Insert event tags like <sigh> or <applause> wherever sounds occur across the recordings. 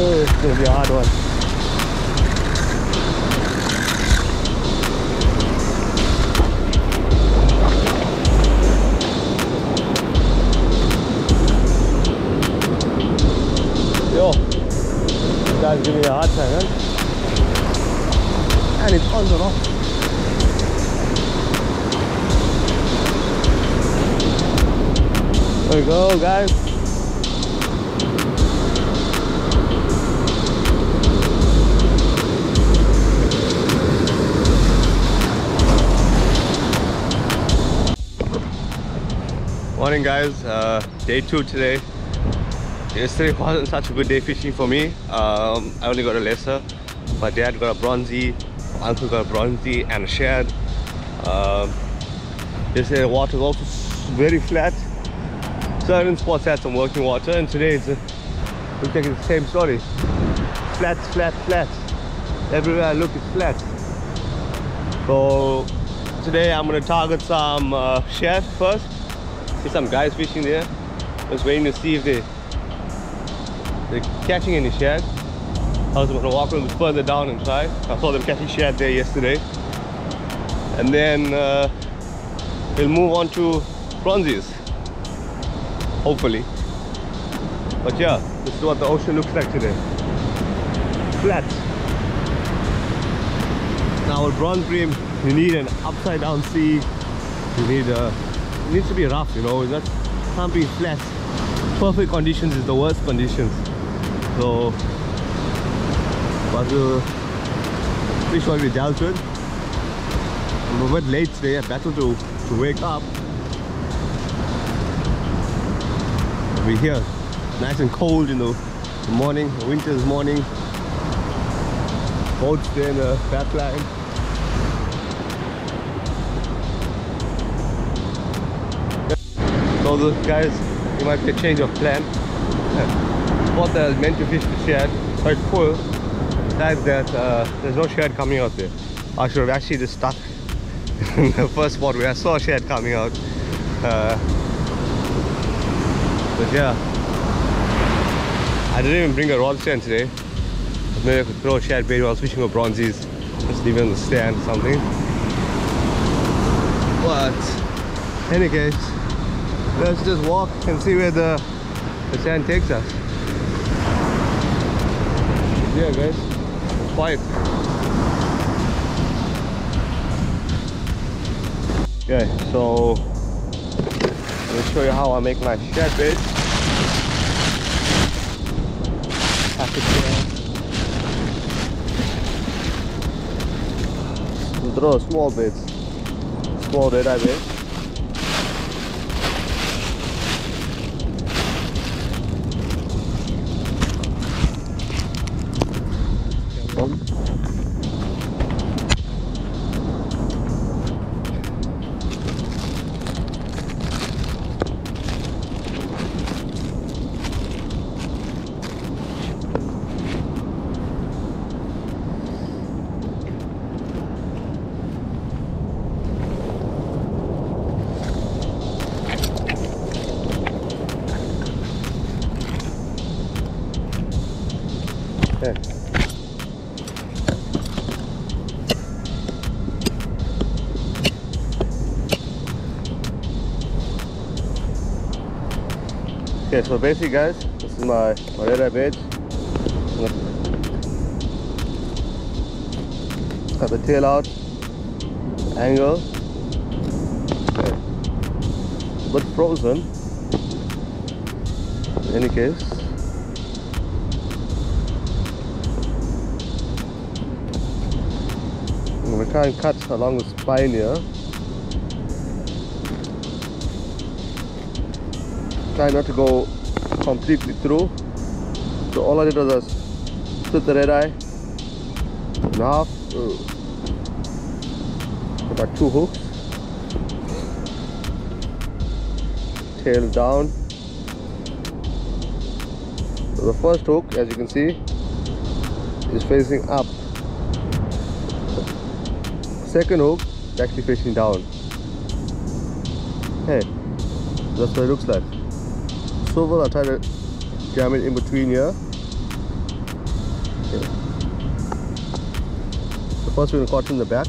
Oh, it's gonna be a hard one. Yo, guy's giving me a hard time, man. And it's on the rock. There we go, guys. Morning guys, uh, day two today. Yesterday wasn't <laughs> such a good day fishing for me. Um, I only got a lesser. My dad got a bronzy, my uncle got a bronzy and a shad. Um, yesterday the water was also very flat. Certain spots had some working water and today it's a, looks like it's the same story. Flat, flat, flat. Everywhere I look it's flat. So today I'm gonna target some uh, shad first. See some guys fishing there. Just waiting to see if they they're catching any shad. I was gonna walk a little further down and try. I saw them catching shad there yesterday. And then uh, we'll move on to bronzies. Hopefully. But yeah, this is what the ocean looks like today. Flat. Now with bronze bream, you need an upside down sea. You need a it needs to be rough, you know, that can't be flat. Perfect conditions is the worst conditions. So but uh fish what we dealt with. I'm a bit late today, I battled to, to wake up. We're here. Nice and cold in the, the morning, winter's morning. Boats there in the back line. So the guys, it might be a change of plan. <laughs> That was meant to fish the shed, so it's full. Besides that, uh, there's no shad coming out there. I should have actually just stuck <laughs> in the first spot where I saw a shad coming out. Uh, but yeah, I didn't even bring a rod stand today. Maybe I could throw a shad bait while I was fishing for bronzies. Just leave it on the stand or something. But, any case, let's just walk and see where the, the sand takes us. Yeah, guys, quiet. Okay, so let me show you how I make my there. Throw small bits, small red eye Okay, so basically guys, this is my, my bait. Cut the tail out, angle. Okay. But frozen. In any case. I'm gonna try and cut along the spine here. Try not to go completely through. So all I did was just split the red eye in half. uh, About two hooks. Tail down. So the first hook, as you can see, is facing up second hook is actually facing down. Hey, that's what it looks like. Swivel, I'll try to jam it in between here. Okay. So first we're gonna cotton the back.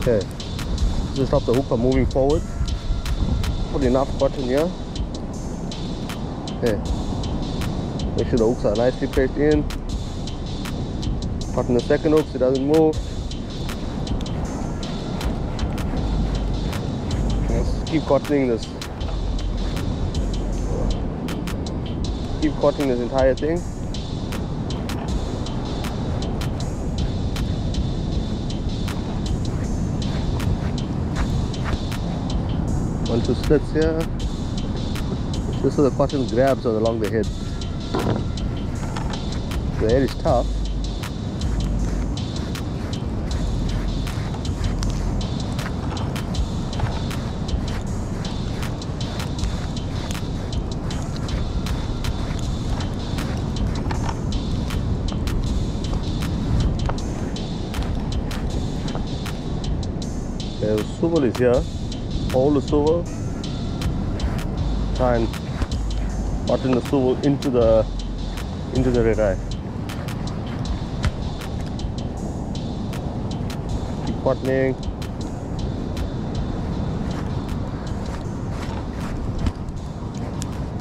Okay. Just stop the hook from moving forward. Put enough cotton here. Okay. Make sure the hooks are nicely placed in. Cotton the second hook so it doesn't move. Keep cutting this. Keep cutting this entire thing. One, two slits here. Just so the cotton grabs along the head. The head is tough. The is here. all the. Try and button the swivel into the into the red eye. Keep buttoning.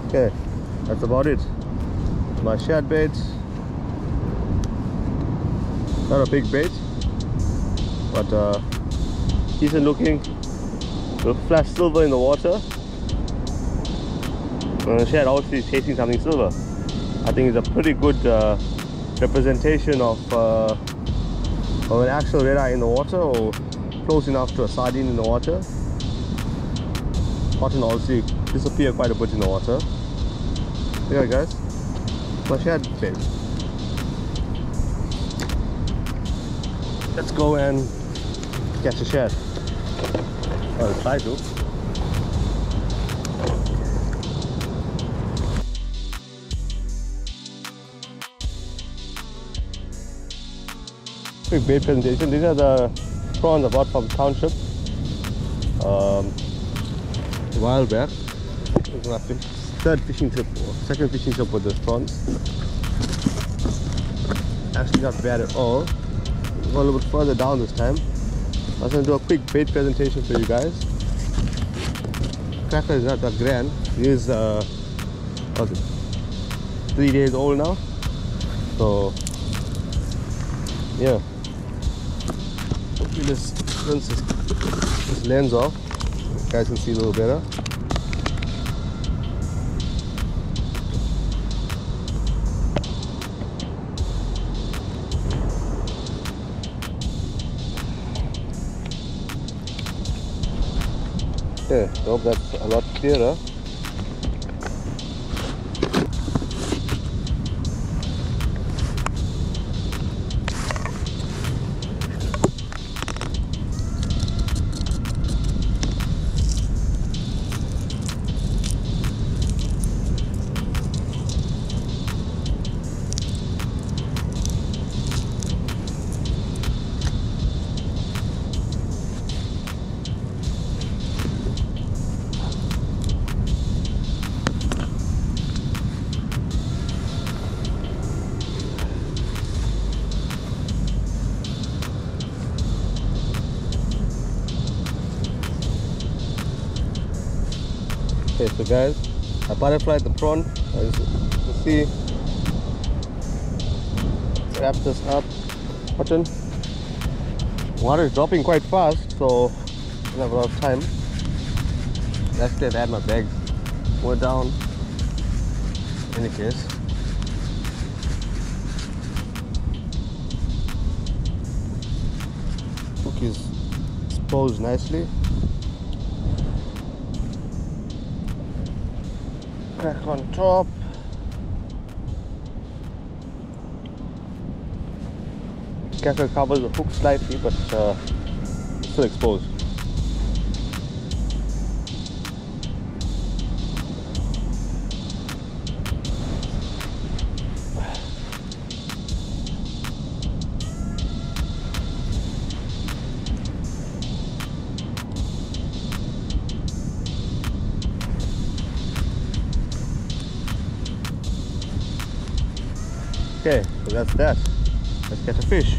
Okay, that's about it. My shad bait. Not a big bait, but uh, decent looking. Will flash silver in the water. And the shad obviously is chasing something silver. I think it's a pretty good uh, representation of, uh, of an actual red eye in the water or close enough to a sardine in the water. Cotton obviously disappear quite a bit in the water. Yeah guys, my shad bait. Let's go and catch a shad. Or try to. Quick bait presentation. These are the prawns I bought from Township. Um, a while back. This is my third fishing trip, or second fishing trip with these prawns. Actually not bad at all. Go a little bit further down this time. I was going to do a quick bait presentation for you guys. Cracker is not that grand. He is uh, three days old now. So, yeah. Hopefully this this, this lens off. You guys can see a little better. I hope that's a lot clearer. So guys, I butterflied the prawn. As you see, wrap this up. Cotton. Water is dropping quite fast, so I don't have a lot of time. Actually, I've had my bags more down. In any case. Hook is exposed nicely. Crack on top. Cacker covers the hook slightly, but uh, still exposed. That. Let's catch a fish.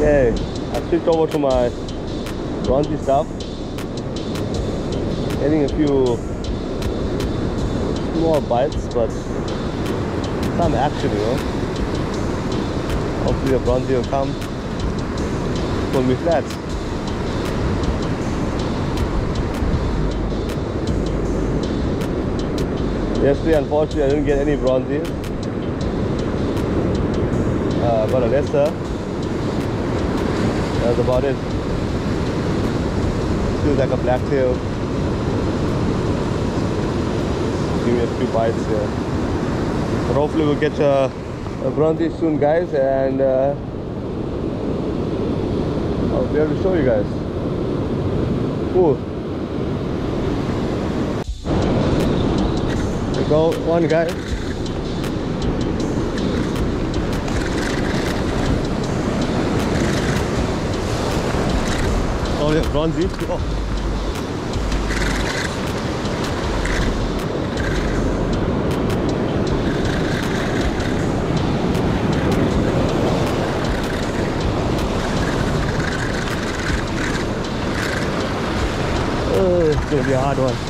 Okay, I switched over to my bronzy stuff. Getting a few small bites, but some action, you know. Hopefully the bronzy will come, pull me flat. Yesterday, unfortunately, I didn't get any bronzy. Uh, but a lesser. That's about it. Feels like a blacktail. Give me a few bites here. But hopefully we'll get a, a bronzy soon guys and uh, I'll be able to show you guys. Cool. There go, one guy. Oh yeah, bronzy. Oh. Oh, it's gonna be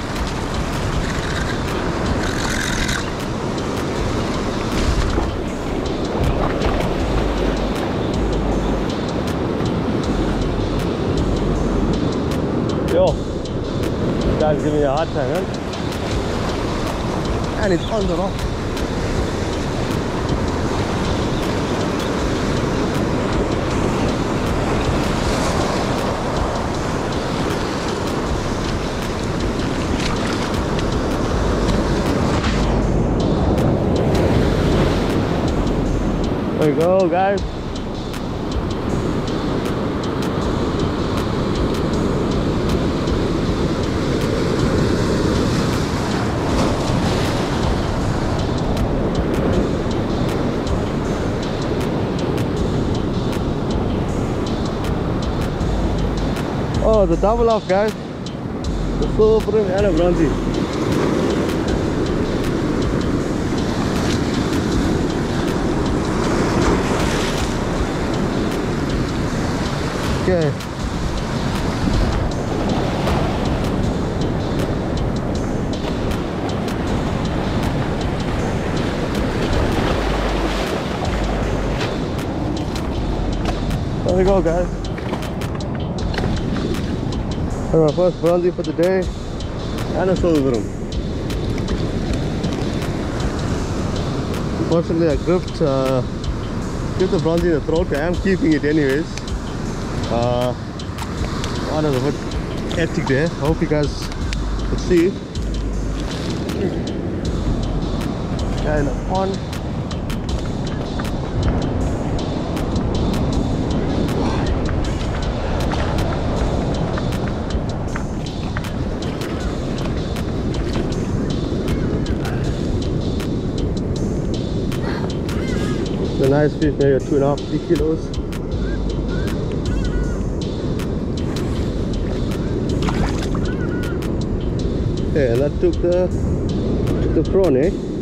guy's giving me a hard time, man. And it's on the rock. There you go, guys. Oh, the double off, guys. The silver and a bronzy. Okay. There we go, guys. First bronzy for the day and a silver room. Unfortunately, I gripped, uh, the bronzy in the throat. I am keeping it anyways. Uh, one of the bit hectic there. I hope you guys could see. And on. Nice fish, maybe two and a half, three kilos. Yeah, that took the the prawn, eh?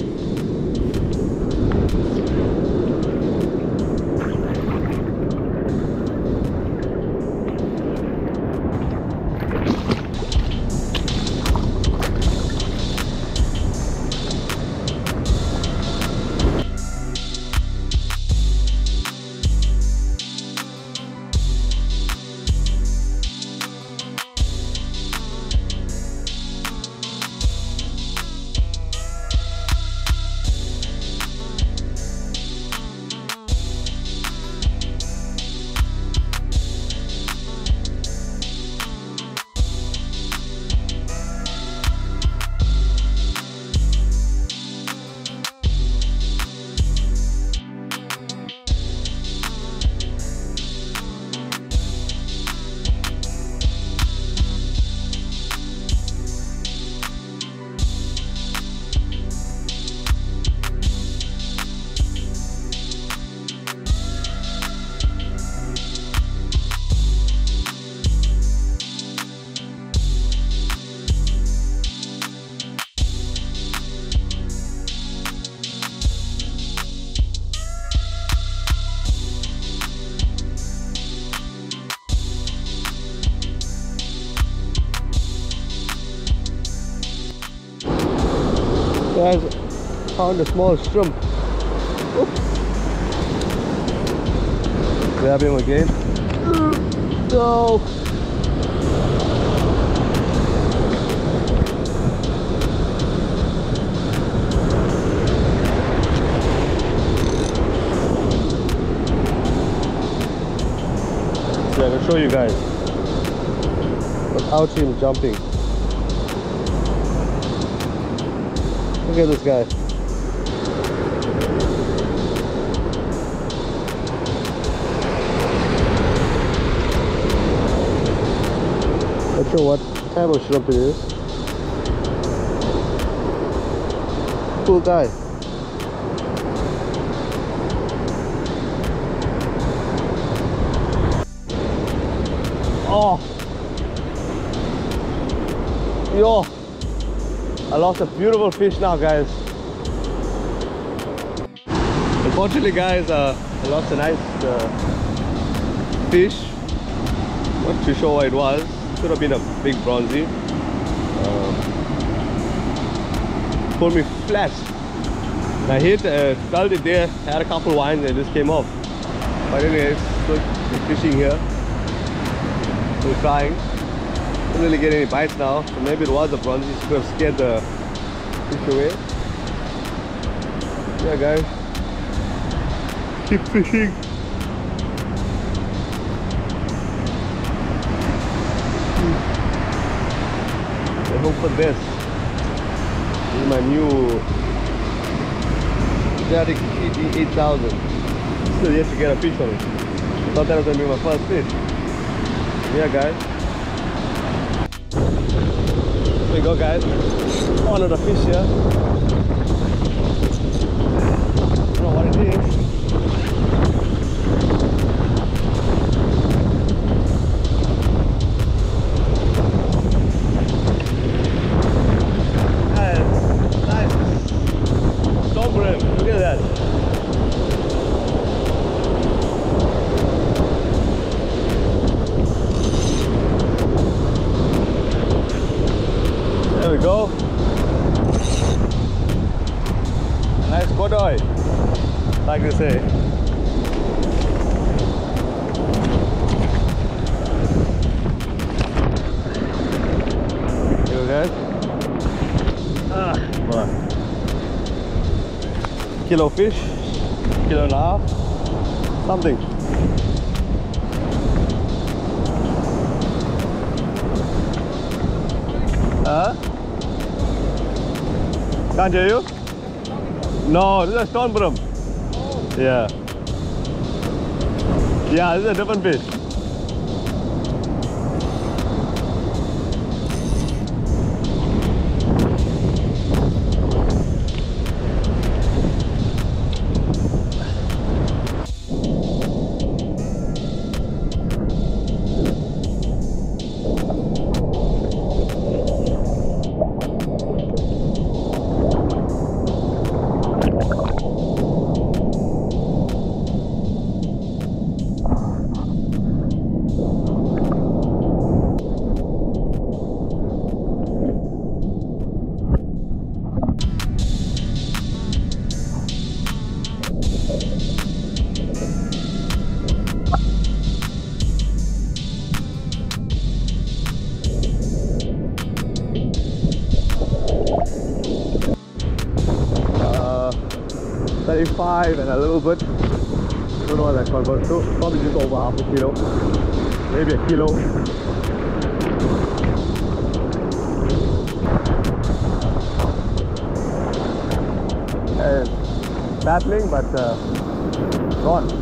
Found a small shrimp. Oop. Grab him again. No. So I can show you guys without him jumping. Look at this guy. Of shrimp it is. Cool guy. Oh! Yo! I lost a beautiful fish now guys. Unfortunately guys, uh, I lost a nice uh, fish. Not too sure what it was should have been a big bronzy. Um, pulled me flat. And I hit, uh, felt it there, had a couple wines and it just came off. But anyway, still fishing here. We're trying. Didn't really get any bites now. So maybe it was a bronzy, could have scared the fish away. Yeah guys. <laughs> Keep fishing. Hope for this. This is my new Stradic GT 8000. Still yet to get a fish on it. I Thought that was gonna be my first fish. Yeah guys. Here we go guys. Of the fish here. I don't know what it is. Kilo fish, kilo and a half, something. Huh? Can't hear you? No, this is a stone bream. Yeah. Yeah, this is a different fish. 35 and a little bit. Don't know what that converts to. Probably just over half a kilo. Maybe a kilo. And battling, but uh, gone.